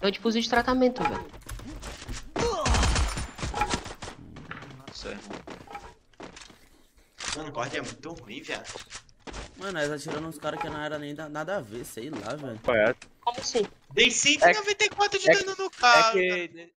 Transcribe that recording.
É o difusor de tratamento, velho. Nossa, irmão. Mano, o corte é muito ruim, viado. Mano, eles atirando uns caras que não era nem nada a ver, sei lá, velho. Como assim? Dei 194 de é dano no É que